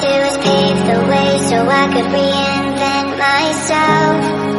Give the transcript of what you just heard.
do is pave the way so I could reinvent myself.